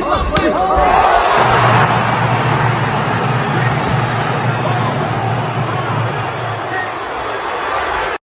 好了好好